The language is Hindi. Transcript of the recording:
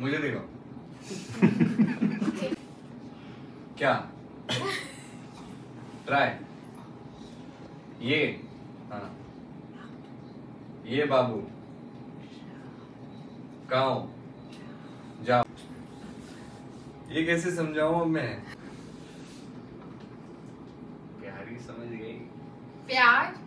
मुझे देखो। क्या? ट्राई ये। हाँ। ये बाबू। गाँव। जाओ। ये कैसे समझाऊं अब मैं? प्यारी समझ गई। प्यार?